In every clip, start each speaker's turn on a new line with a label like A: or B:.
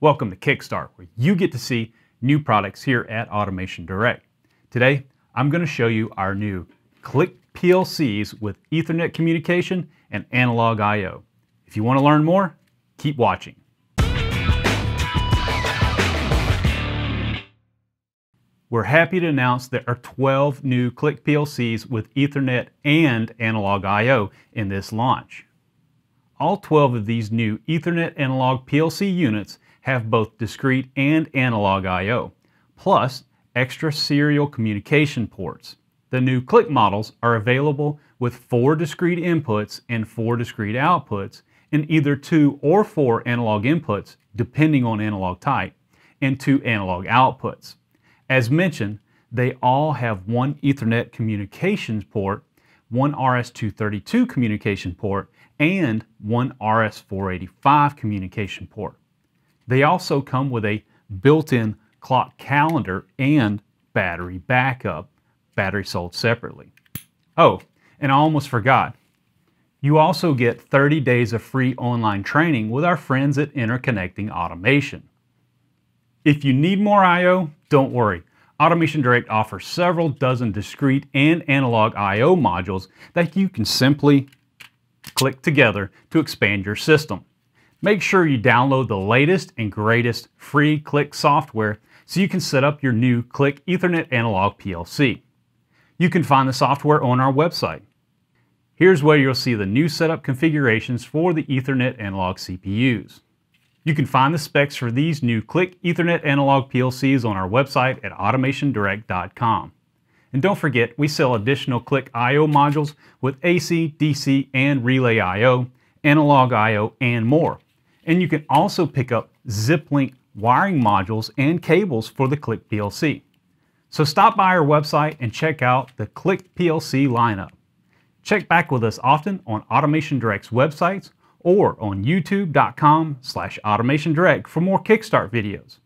A: Welcome to Kickstart, where you get to see new products here at Automation Direct. Today, I'm going to show you our new Click PLCs with Ethernet communication and analog I.O. If you want to learn more, keep watching. We're happy to announce there are 12 new Click PLCs with Ethernet and analog I.O. in this launch. All 12 of these new Ethernet analog PLC units have both discrete and analog I.O., plus extra serial communication ports. The new Click models are available with four discrete inputs and four discrete outputs, and either two or four analog inputs, depending on analog type, and two analog outputs. As mentioned, they all have one Ethernet communications port, one RS-232 communication port, and one RS-485 communication port. They also come with a built-in clock calendar and battery backup, battery sold separately. Oh, and I almost forgot. You also get 30 days of free online training with our friends at Interconnecting Automation. If you need more I.O., don't worry. Automation Direct offers several dozen discrete and analog I.O. modules that you can simply click together to expand your system. Make sure you download the latest and greatest free Click software so you can set up your new Click Ethernet Analog PLC. You can find the software on our website. Here's where you'll see the new setup configurations for the Ethernet Analog CPUs. You can find the specs for these new Click Ethernet Analog PLCs on our website at automationdirect.com. And don't forget, we sell additional Click I.O. modules with AC, DC, and Relay I.O., Analog I.O., and more and you can also pick up ZipLink wiring modules and cables for the Click PLC. So stop by our website and check out the Click PLC lineup. Check back with us often on Automation Direct's websites or on youtube.com slash automationdirect for more Kickstart videos.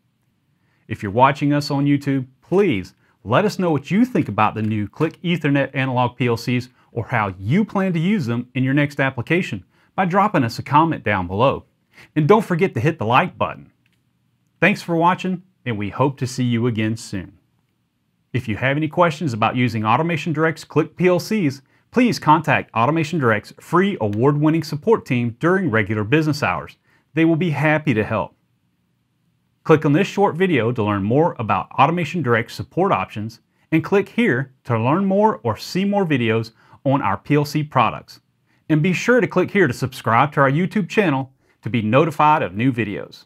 A: If you're watching us on YouTube, please let us know what you think about the new Click Ethernet analog PLCs or how you plan to use them in your next application by dropping us a comment down below. And don't forget to hit the like button. Thanks for watching, and we hope to see you again soon. If you have any questions about using Automation Direct's Click PLCs, please contact Automation Direct's free award-winning support team during regular business hours. They will be happy to help. Click on this short video to learn more about Automation Direct's support options and click here to learn more or see more videos on our PLC products. And be sure to click here to subscribe to our YouTube channel to be notified of new videos.